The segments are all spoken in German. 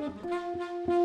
Música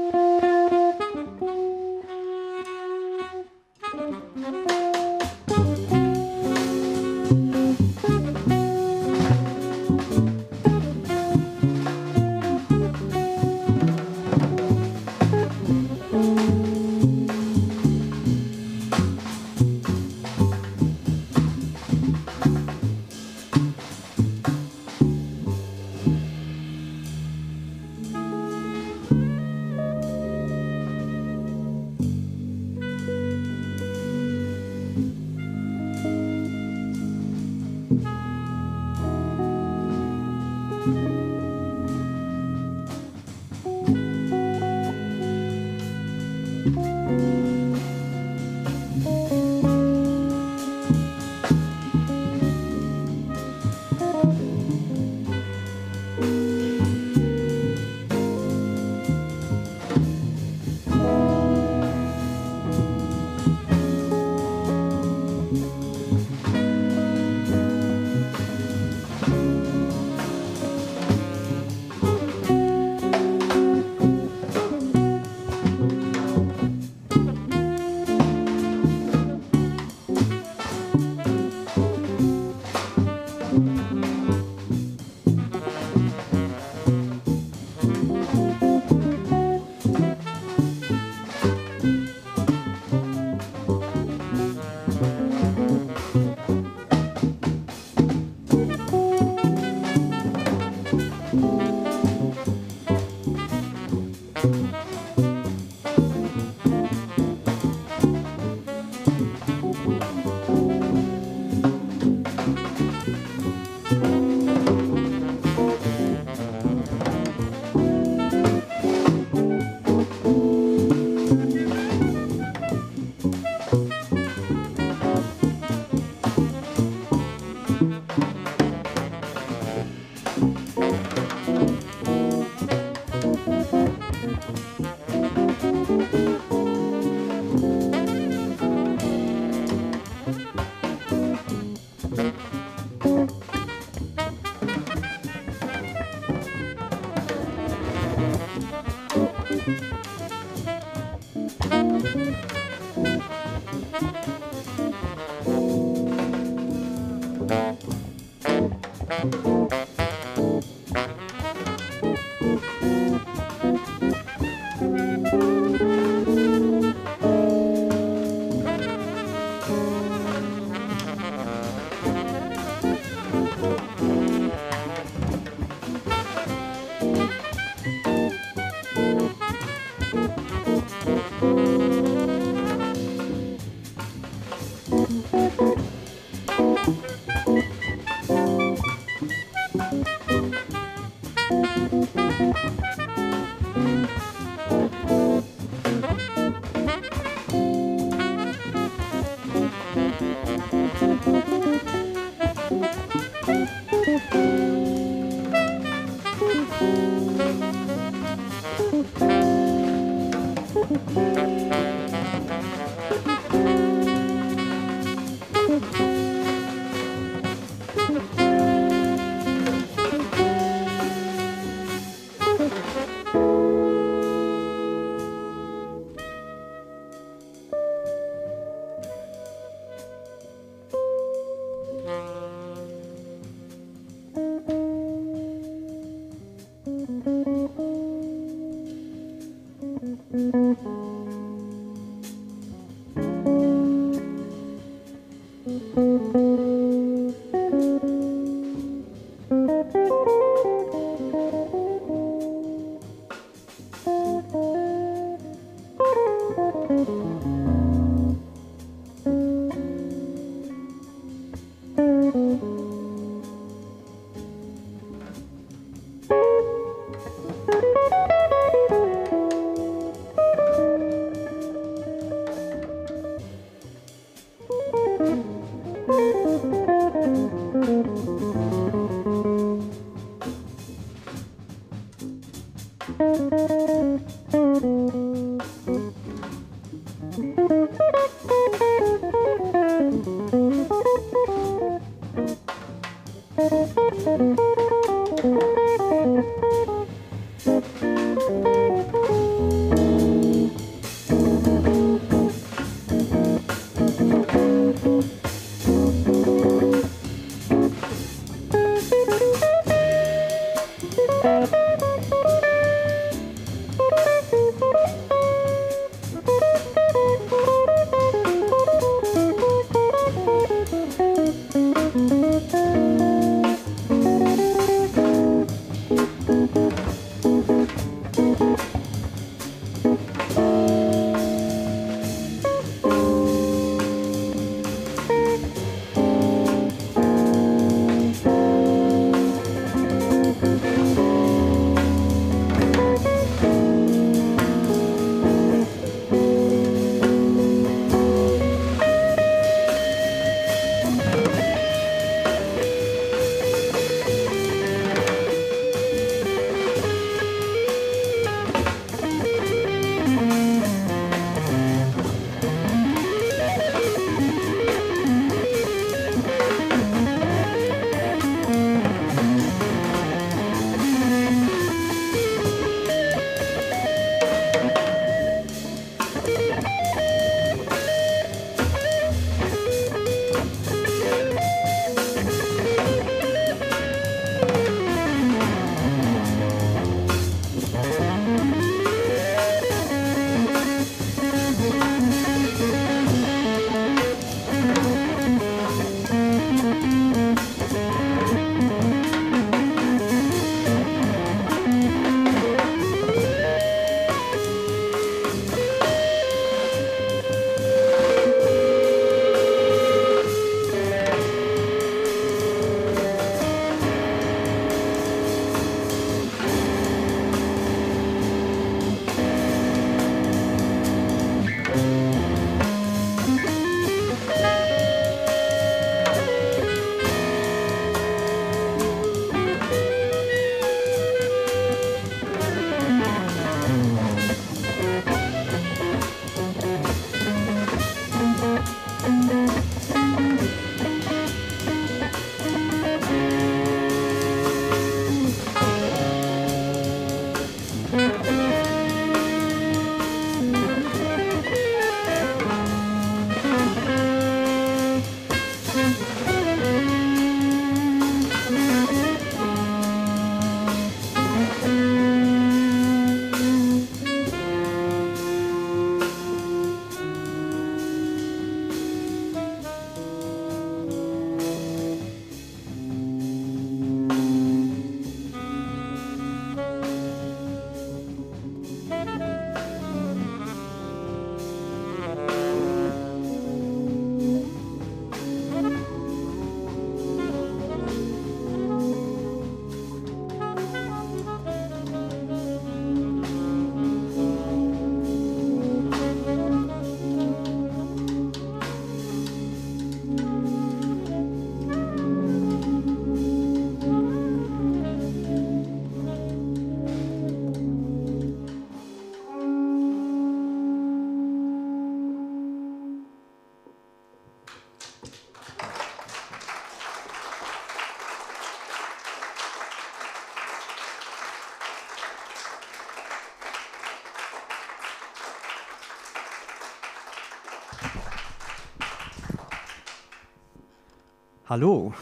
Hallo.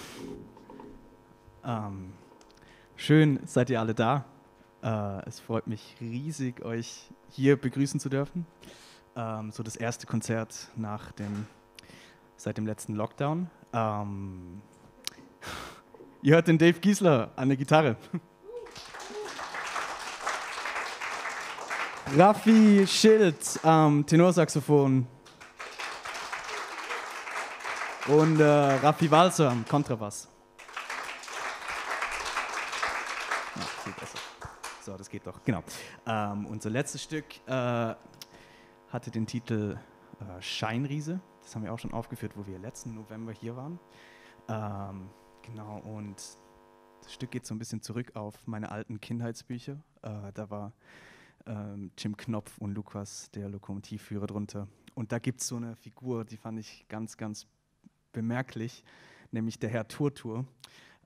Ähm, schön seid ihr alle da. Äh, es freut mich riesig, euch hier begrüßen zu dürfen. Ähm, so das erste Konzert nach dem, seit dem letzten Lockdown. Ähm, ihr hört den Dave Giesler an der Gitarre. Raffi Schild am Tenorsaxophon und äh, Raffi Walser am Kontrabass. so, das geht doch, genau. Ähm, unser letztes Stück äh, hatte den Titel äh, Scheinriese. Das haben wir auch schon aufgeführt, wo wir letzten November hier waren. Ähm, genau, und das Stück geht so ein bisschen zurück auf meine alten Kindheitsbücher. Äh, da war ähm, Jim Knopf und Lukas, der Lokomotivführer, drunter. Und da gibt es so eine Figur, die fand ich ganz, ganz bemerklich, nämlich der Herr Turtur.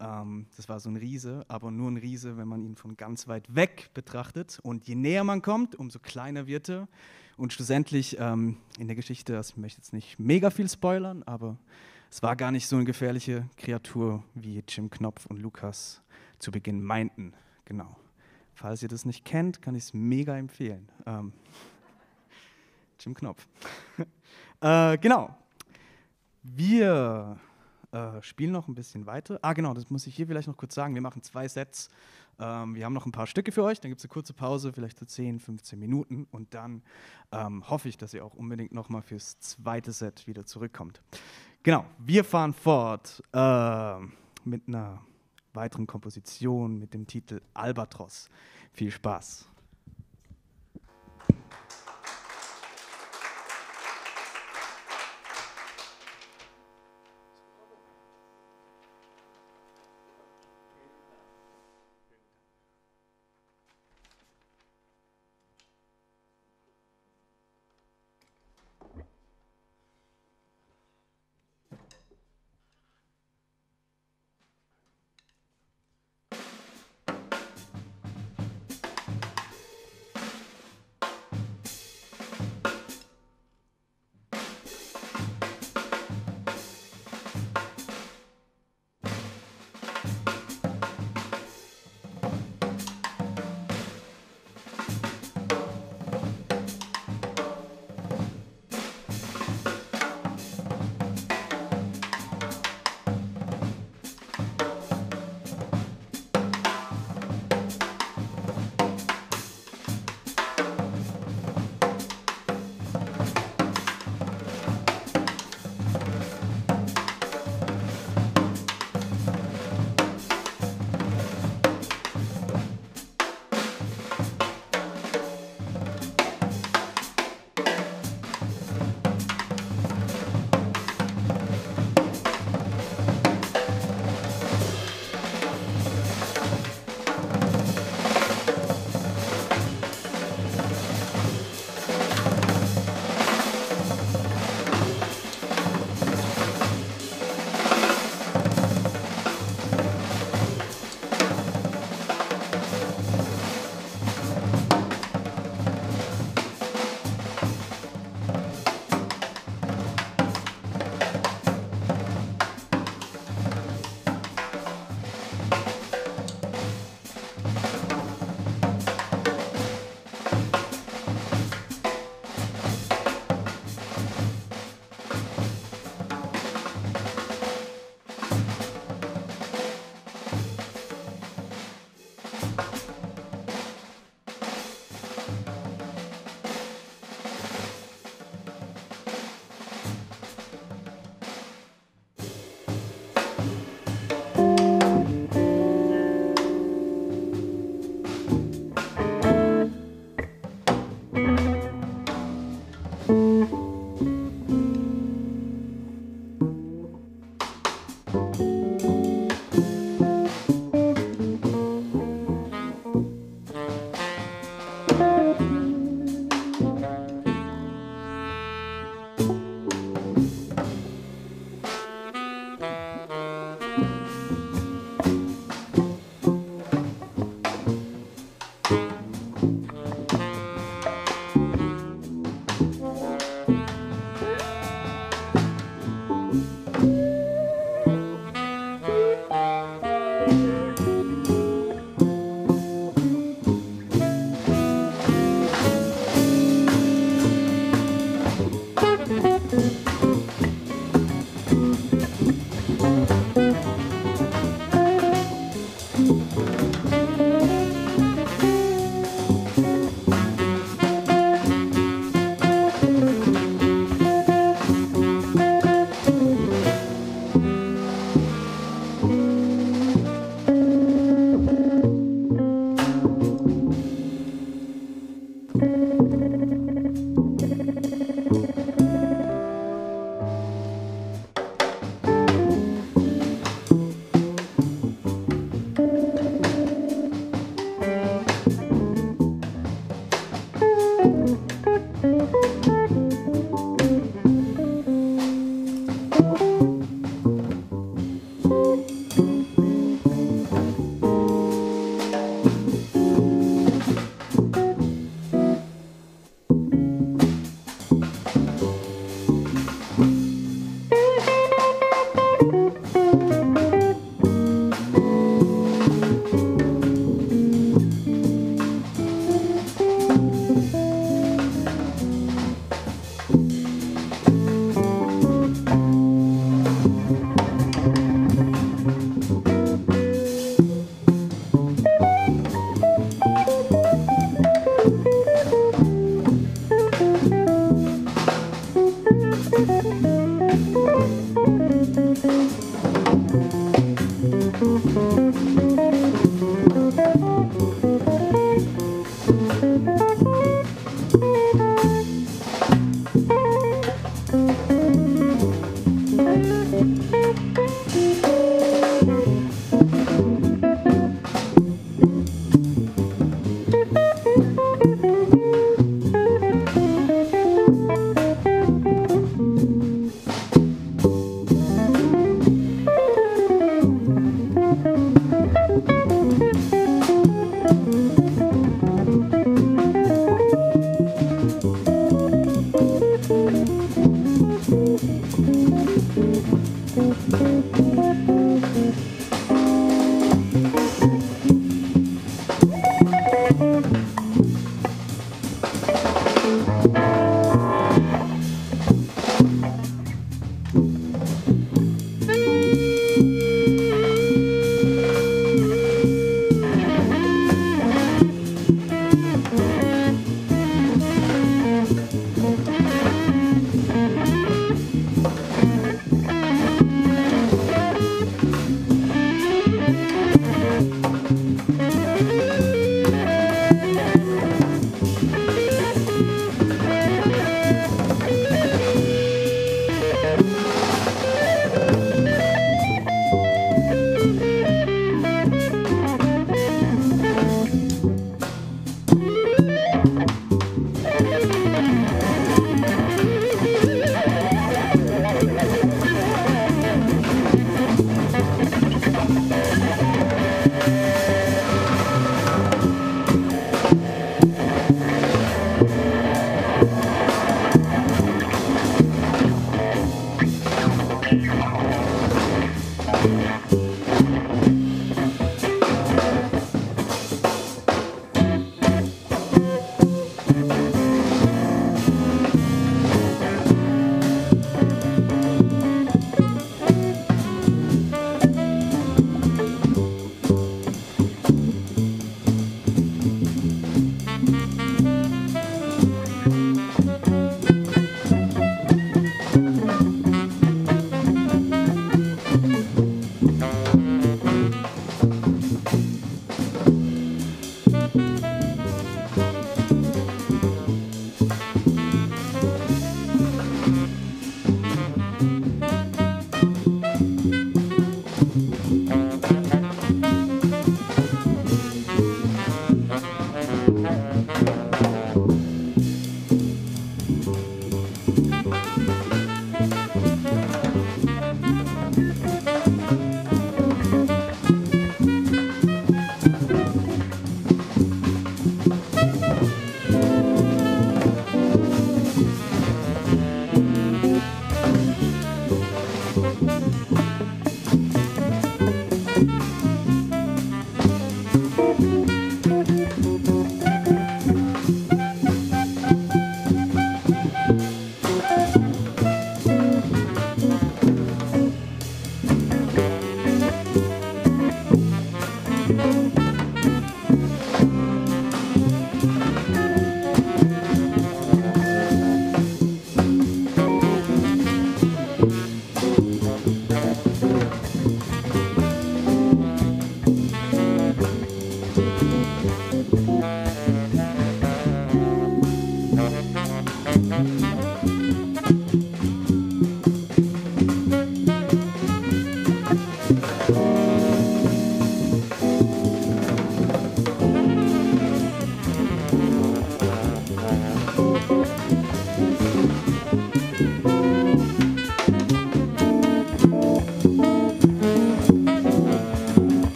Ähm, das war so ein Riese, aber nur ein Riese, wenn man ihn von ganz weit weg betrachtet. Und je näher man kommt, umso kleiner wird er. Und schlussendlich ähm, in der Geschichte, also ich möchte jetzt nicht mega viel spoilern, aber es war gar nicht so eine gefährliche Kreatur, wie Jim Knopf und Lukas zu Beginn meinten. Genau. Falls ihr das nicht kennt, kann ich es mega empfehlen. Ähm, Jim Knopf. äh, genau. Wir äh, spielen noch ein bisschen weiter. Ah, genau, das muss ich hier vielleicht noch kurz sagen. Wir machen zwei Sets. Ähm, wir haben noch ein paar Stücke für euch. Dann gibt es eine kurze Pause, vielleicht so 10, 15 Minuten. Und dann ähm, hoffe ich, dass ihr auch unbedingt nochmal fürs zweite Set wieder zurückkommt. Genau, wir fahren fort äh, mit einer weiteren Komposition mit dem Titel Albatros. Viel Spaß.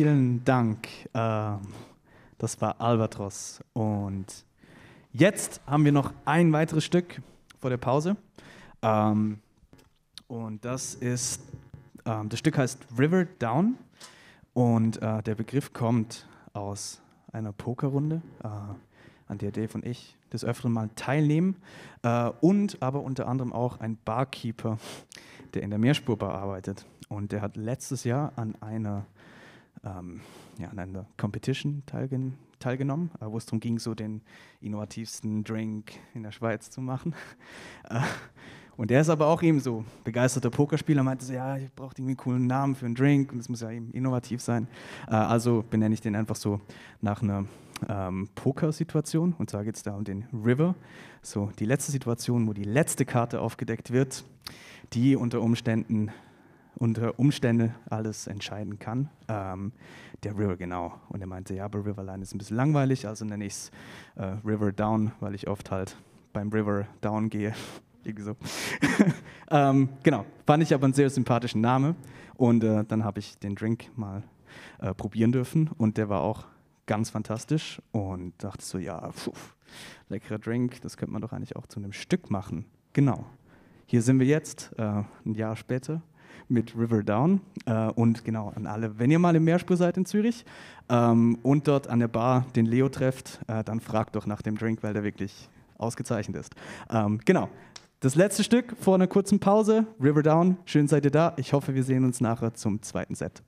Vielen Dank. Ähm, das war Albatros. Und jetzt haben wir noch ein weiteres Stück vor der Pause. Ähm, und das ist, ähm, das Stück heißt River Down. Und äh, der Begriff kommt aus einer Pokerrunde, äh, an der Dave und ich des Öfteren mal teilnehmen. Äh, und aber unter anderem auch ein Barkeeper, der in der Meerspurbar arbeitet. Und der hat letztes Jahr an einer, ähm, ja, an einer Competition teilgen teilgenommen, äh, wo es darum ging, so den innovativsten Drink in der Schweiz zu machen. Äh, und der ist aber auch eben so begeisterter Pokerspieler, meinte so, ja, ich brauche irgendwie einen coolen Namen für einen Drink und es muss ja eben innovativ sein. Äh, also benenne ich den einfach so nach einer ähm, Poker-Situation. Und zwar geht es da um den River. So die letzte Situation, wo die letzte Karte aufgedeckt wird, die unter Umständen unter Umstände alles entscheiden kann. Ähm, der River, genau. Und er meinte, ja, aber Riverline ist ein bisschen langweilig, also nenne ich es äh, River Down, weil ich oft halt beim River Down gehe. Irgendwie so. ähm, genau, fand ich aber einen sehr sympathischen Namen. Und äh, dann habe ich den Drink mal äh, probieren dürfen und der war auch ganz fantastisch und dachte so, ja, pfuh, leckerer Drink, das könnte man doch eigentlich auch zu einem Stück machen. Genau. Hier sind wir jetzt, äh, ein Jahr später, mit River Down. Äh, und genau an alle, wenn ihr mal im Meerspur seid in Zürich ähm, und dort an der Bar den Leo trefft, äh, dann fragt doch nach dem Drink, weil der wirklich ausgezeichnet ist. Ähm, genau. Das letzte Stück vor einer kurzen Pause, River Down. Schön seid ihr da. Ich hoffe, wir sehen uns nachher zum zweiten Set.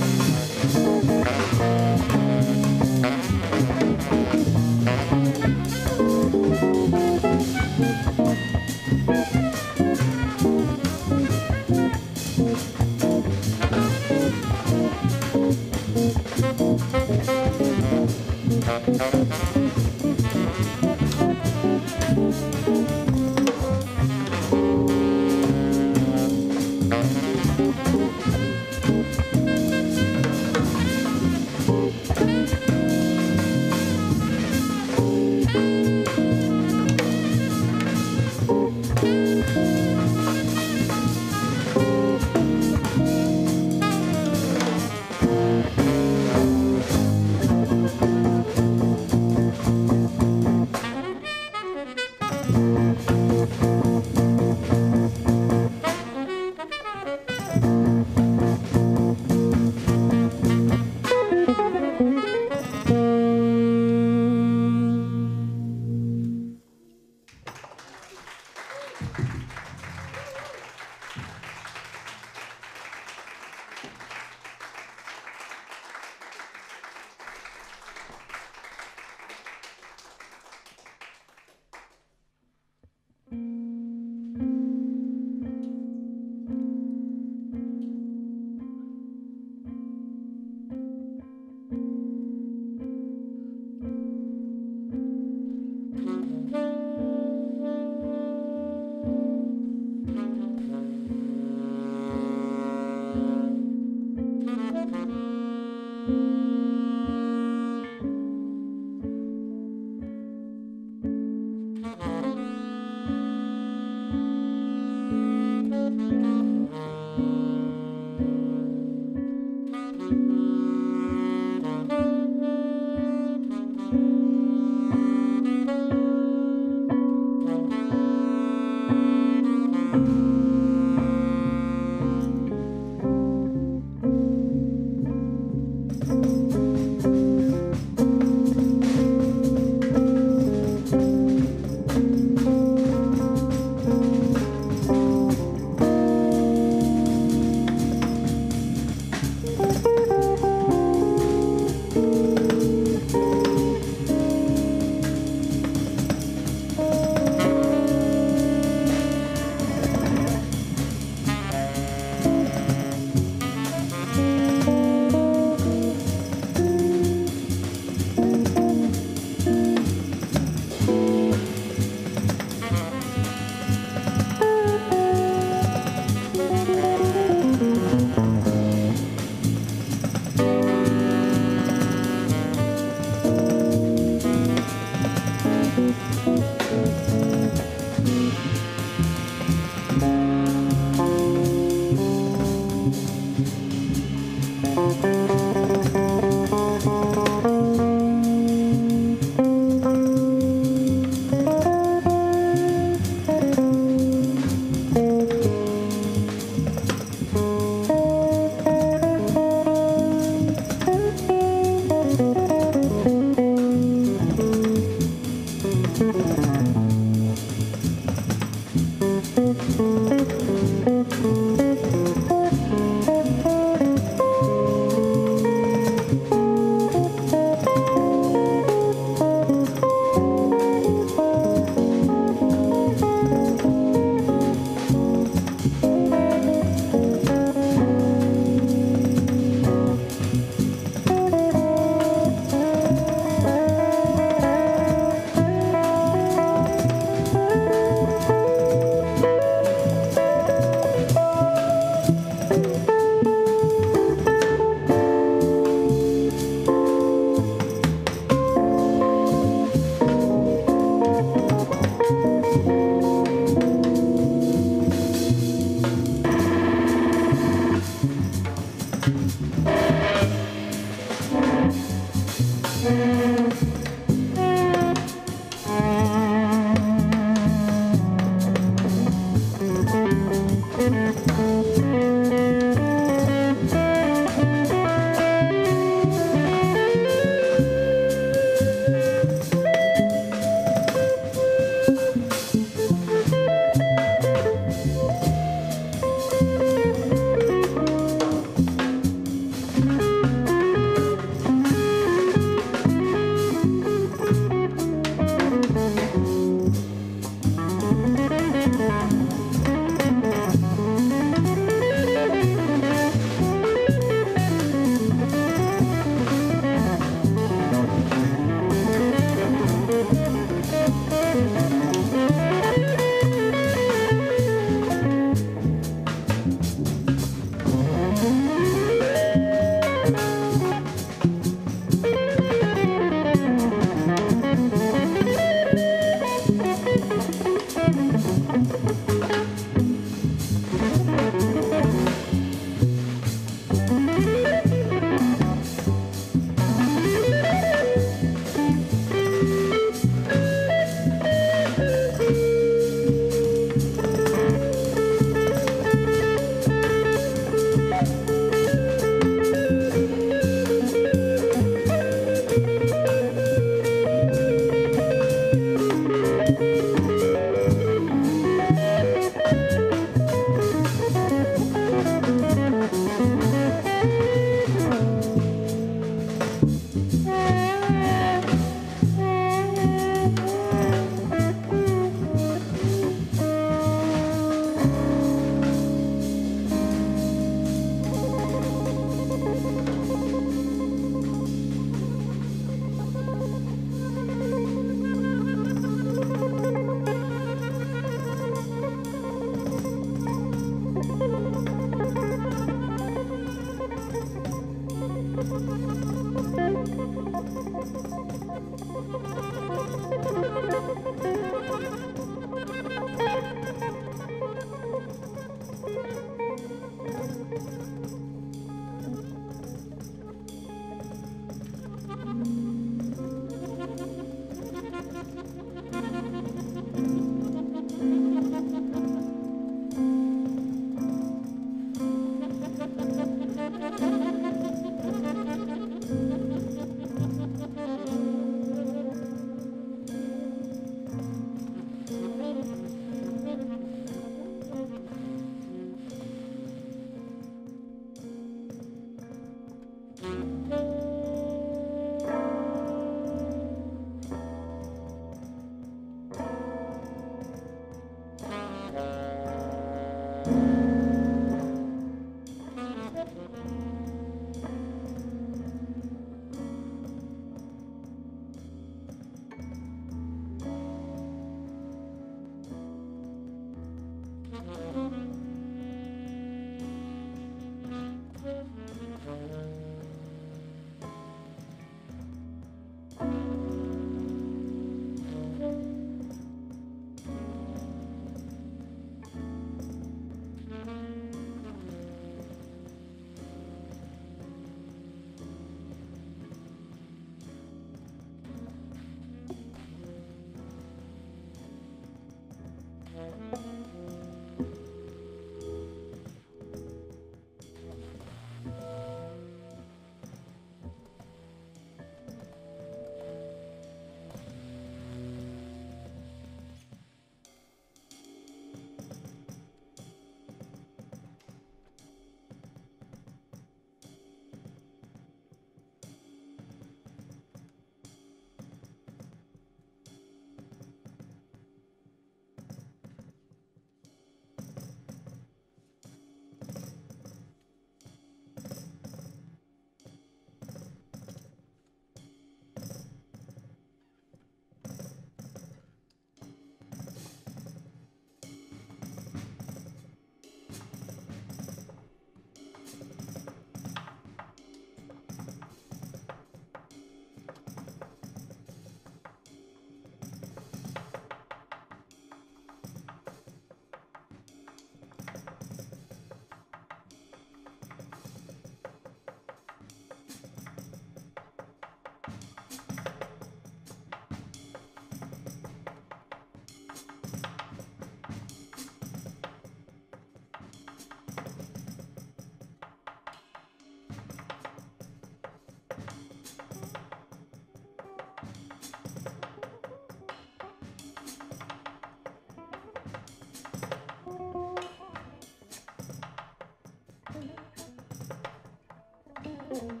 thank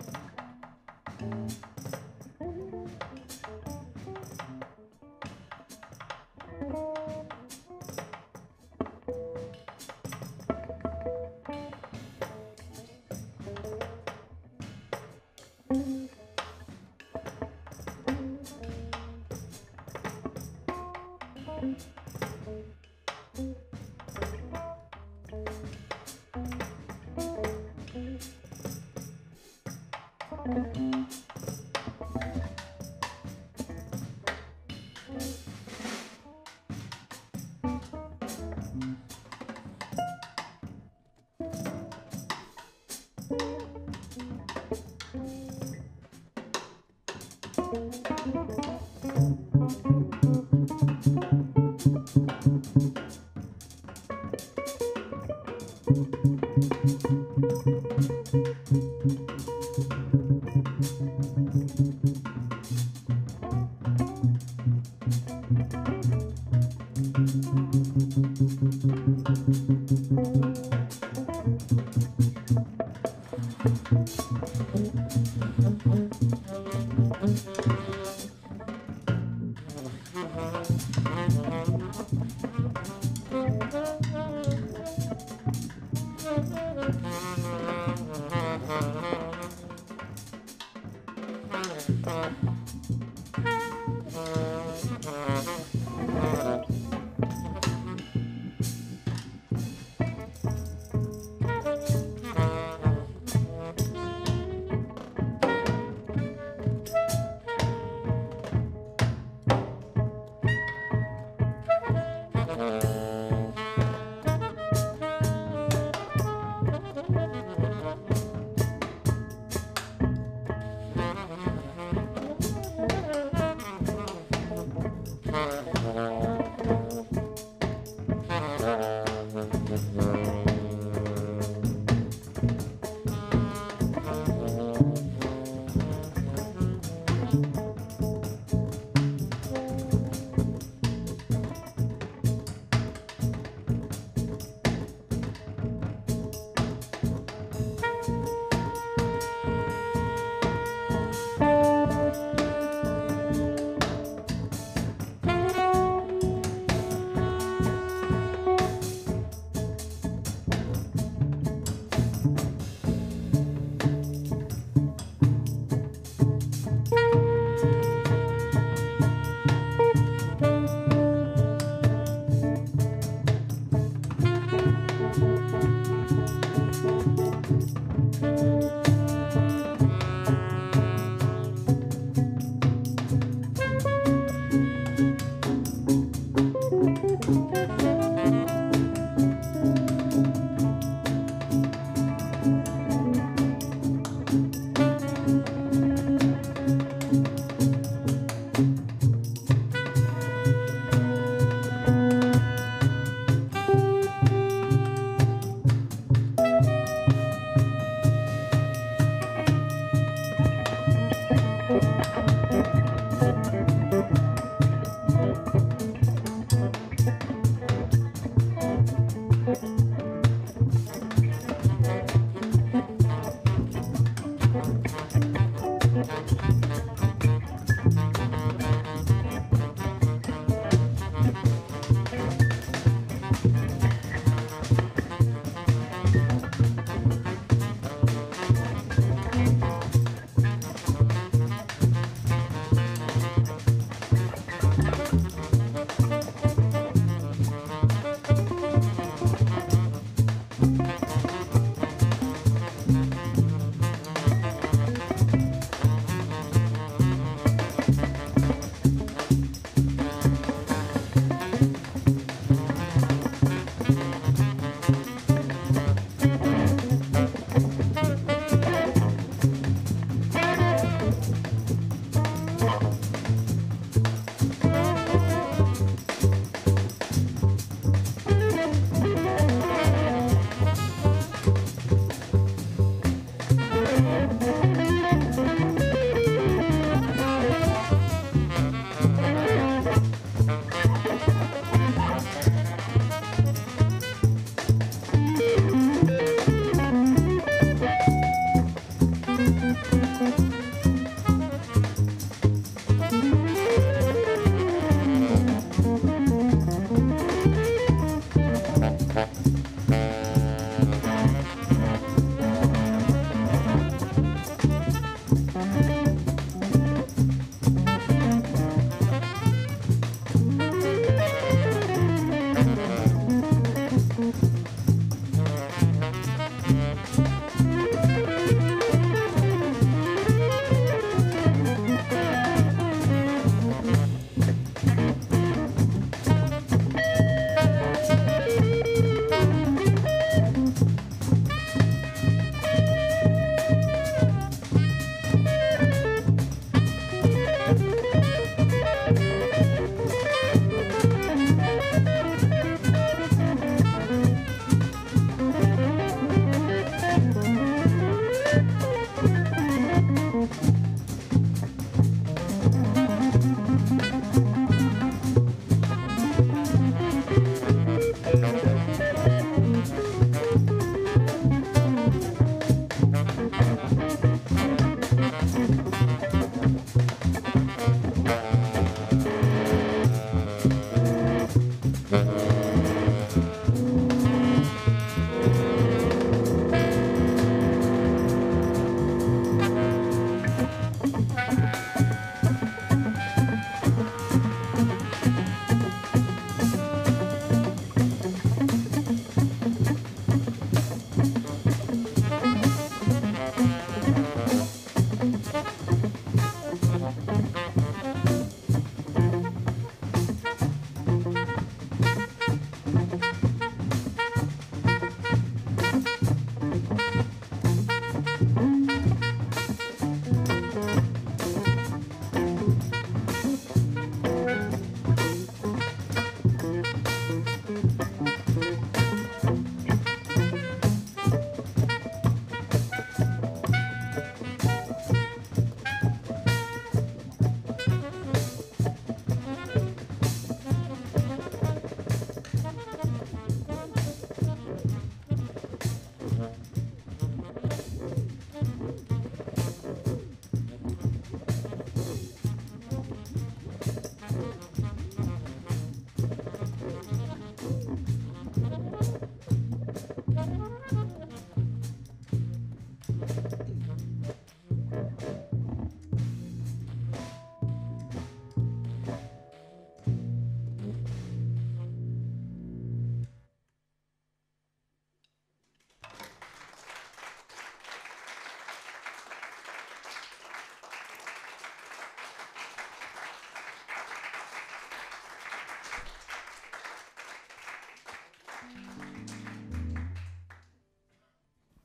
mm -hmm. you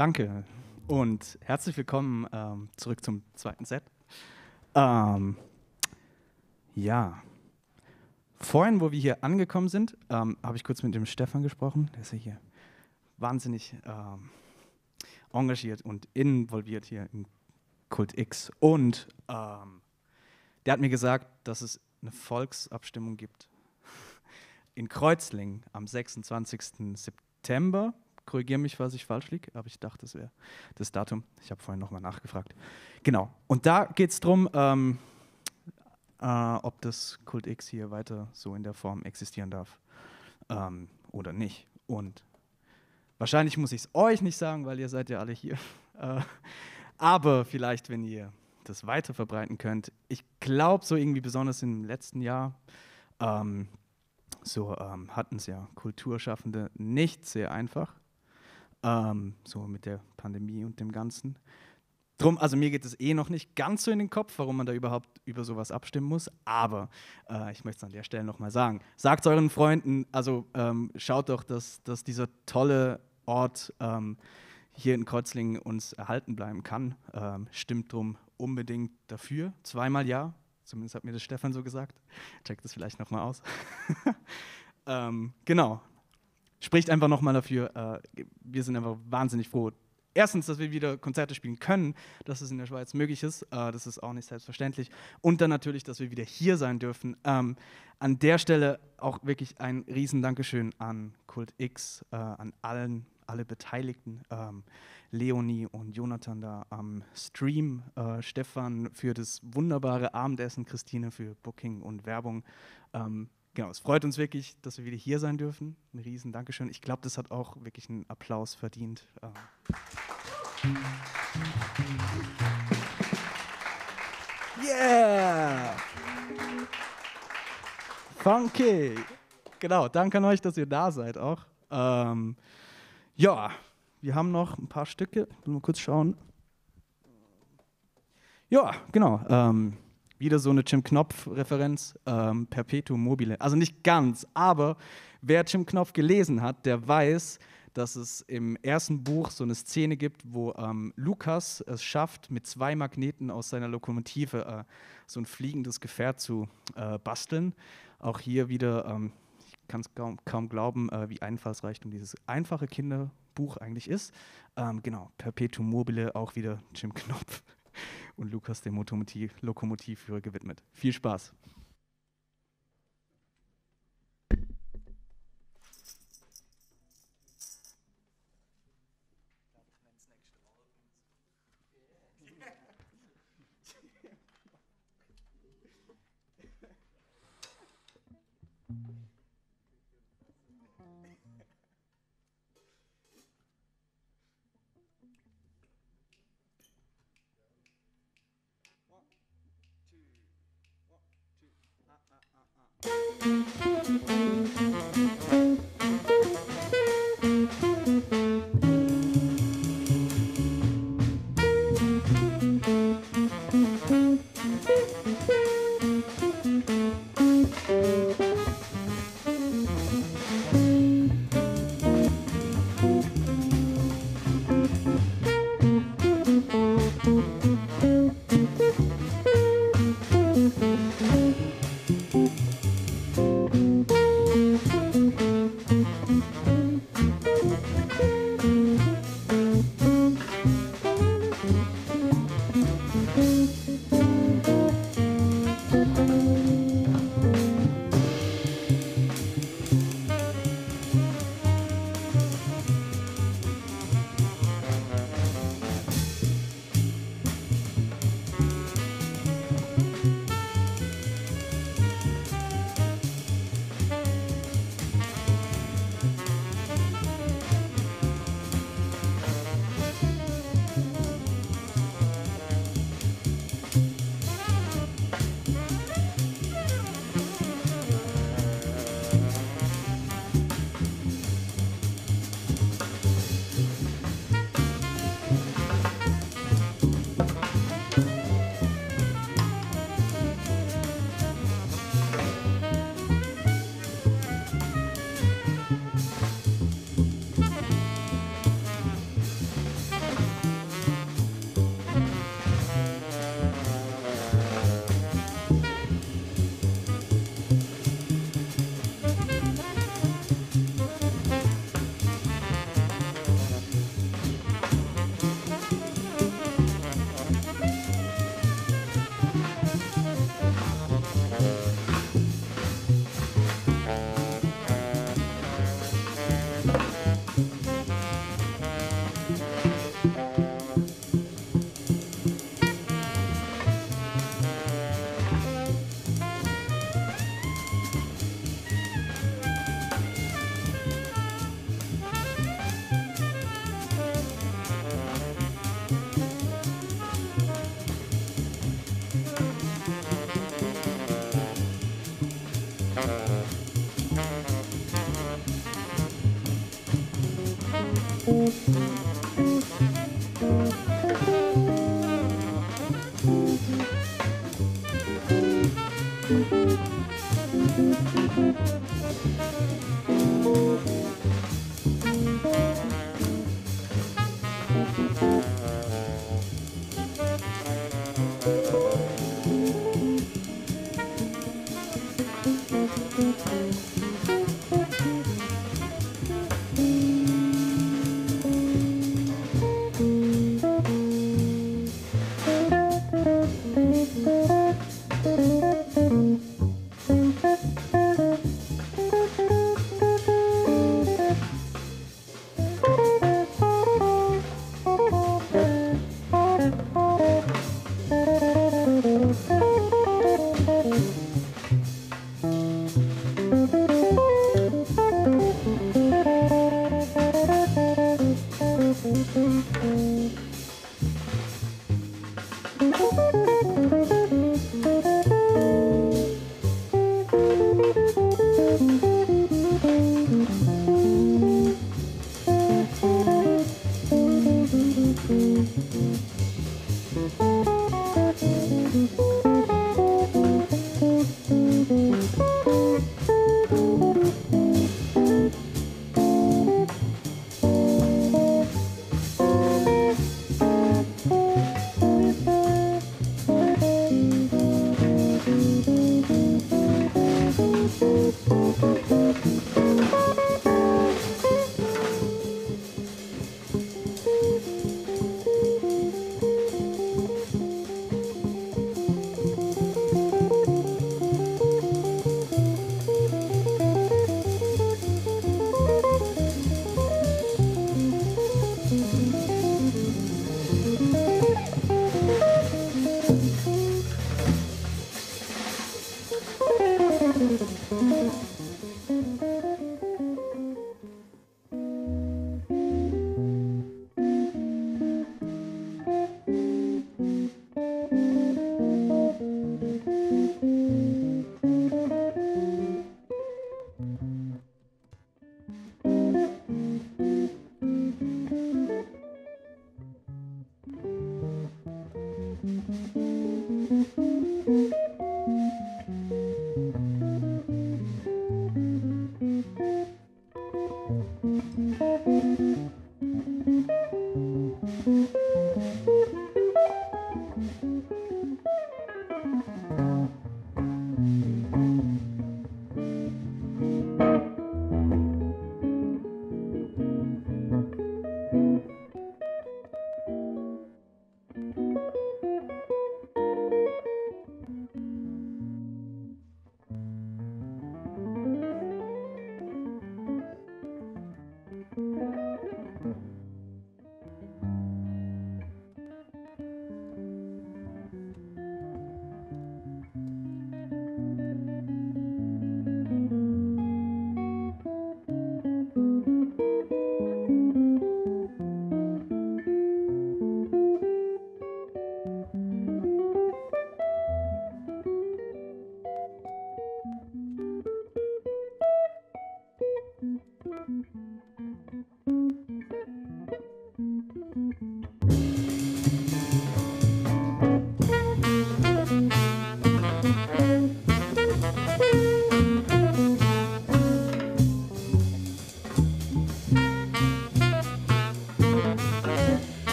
Danke und herzlich willkommen ähm, zurück zum zweiten Set. Ähm, ja, vorhin, wo wir hier angekommen sind, ähm, habe ich kurz mit dem Stefan gesprochen. Der ist ja hier wahnsinnig ähm, engagiert und involviert hier im Kult X. Und ähm, der hat mir gesagt, dass es eine Volksabstimmung gibt in Kreuzlingen am 26. September. Korrigiere mich, falls ich falsch liege, aber ich dachte, das wäre das Datum. Ich habe vorhin nochmal nachgefragt. Genau. Und da geht es darum, ähm, äh, ob das Kult X hier weiter so in der Form existieren darf ähm, oder nicht. Und wahrscheinlich muss ich es euch nicht sagen, weil ihr seid ja alle hier. Äh, aber vielleicht, wenn ihr das weiter verbreiten könnt. Ich glaube, so irgendwie besonders im letzten Jahr ähm, so ähm, hatten es ja Kulturschaffende nicht sehr einfach, ähm, so mit der Pandemie und dem Ganzen. Drum, also mir geht es eh noch nicht ganz so in den Kopf, warum man da überhaupt über sowas abstimmen muss. Aber äh, ich möchte es an der Stelle nochmal sagen. Sagt euren Freunden, also ähm, schaut doch, dass, dass dieser tolle Ort ähm, hier in Kreuzlingen uns erhalten bleiben kann. Ähm, stimmt drum unbedingt dafür. Zweimal ja, Zumindest hat mir das Stefan so gesagt. Checkt das vielleicht nochmal aus. ähm, genau. Spricht einfach nochmal dafür. Äh, wir sind einfach wahnsinnig froh. Erstens, dass wir wieder Konzerte spielen können, dass es in der Schweiz möglich ist. Äh, das ist auch nicht selbstverständlich. Und dann natürlich, dass wir wieder hier sein dürfen. Ähm, an der Stelle auch wirklich ein riesen Dankeschön an Kult X, äh, an allen, alle Beteiligten. Ähm, Leonie und Jonathan da am Stream, äh, Stefan für das wunderbare Abendessen, Christine für Booking und Werbung. Ähm, genau, es freut uns wirklich, dass wir wieder hier sein dürfen. Ein riesen Dankeschön. Ich glaube, das hat auch wirklich einen Applaus verdient. Ähm. Yeah! Funky! Genau, danke an euch, dass ihr da seid auch. Ähm, ja, wir haben noch ein paar Stücke. Ich will mal kurz schauen. Ja, genau. Ähm, wieder so eine Jim Knopf-Referenz, ähm, Perpetuum mobile. Also nicht ganz, aber wer Jim Knopf gelesen hat, der weiß, dass es im ersten Buch so eine Szene gibt, wo ähm, Lukas es schafft, mit zwei Magneten aus seiner Lokomotive äh, so ein fliegendes Gefährt zu äh, basteln. Auch hier wieder, ähm, ich kann es kaum, kaum, glauben, äh, wie einfallsreichtum dieses einfache Kinder Buch eigentlich ist. Ähm, genau, Perpetuum mobile, auch wieder Jim Knopf und Lukas dem Lokomotivführer gewidmet. Viel Spaß.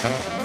Uh-huh.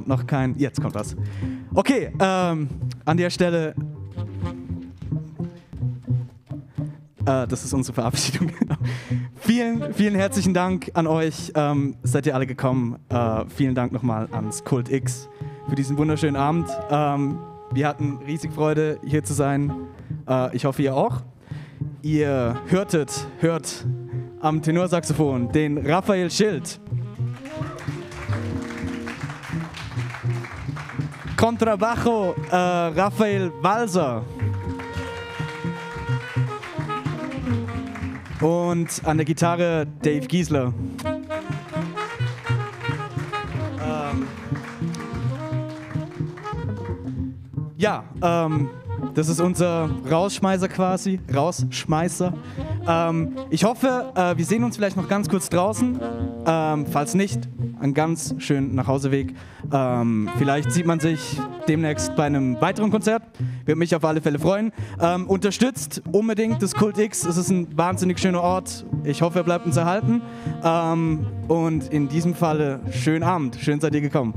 Kommt noch kein. Jetzt kommt was. Okay, ähm, an der Stelle. Äh, das ist unsere Verabschiedung. vielen, vielen herzlichen Dank an euch. Ähm, seid ihr alle gekommen. Äh, vielen Dank nochmal ans Kult X für diesen wunderschönen Abend. Ähm, wir hatten riesig Freude, hier zu sein. Äh, ich hoffe, ihr auch. Ihr hörtet, hört am Tenorsaxophon den Raphael Schild. Contrabajo äh, Raphael Walser. Und an der Gitarre Dave Giesler. Ähm ja, ähm, das ist unser Rausschmeißer quasi, Rausschmeißer. Ähm, ich hoffe, äh, wir sehen uns vielleicht noch ganz kurz draußen. Ähm, falls nicht, einen ganz schönen Nachhauseweg. Ähm, vielleicht sieht man sich demnächst bei einem weiteren Konzert. Würde mich auf alle Fälle freuen. Ähm, unterstützt unbedingt das Kult X. Es ist ein wahnsinnig schöner Ort. Ich hoffe, er bleibt uns erhalten. Ähm, und in diesem Falle schönen Abend. Schön seid ihr gekommen.